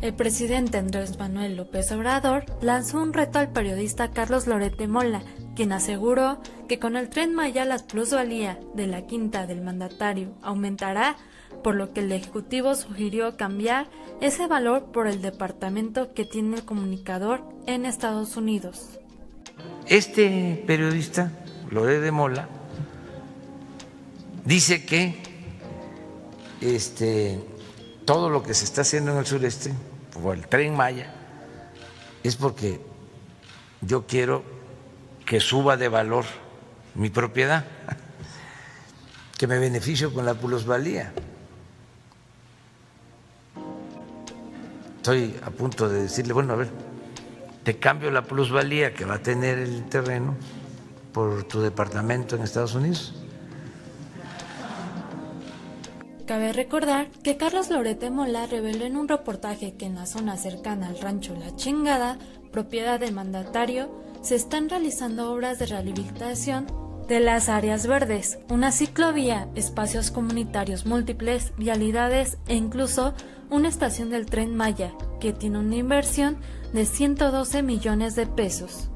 El presidente Andrés Manuel López Obrador lanzó un reto al periodista Carlos Lorete Mola, quien aseguró que con el tren Maya la plusvalía de la quinta del mandatario aumentará, por lo que el Ejecutivo sugirió cambiar ese valor por el departamento que tiene el comunicador en Estados Unidos. Este periodista, Lorete Mola, dice que este, todo lo que se está haciendo en el sureste o el tren Maya, es porque yo quiero que suba de valor mi propiedad, que me beneficio con la plusvalía. Estoy a punto de decirle, bueno, a ver, te cambio la plusvalía que va a tener el terreno por tu departamento en Estados Unidos. Cabe recordar que Carlos Lorete Mola reveló en un reportaje que en la zona cercana al rancho La Chingada, propiedad del mandatario, se están realizando obras de rehabilitación de las áreas verdes, una ciclovía, espacios comunitarios múltiples, vialidades e incluso una estación del tren Maya, que tiene una inversión de 112 millones de pesos.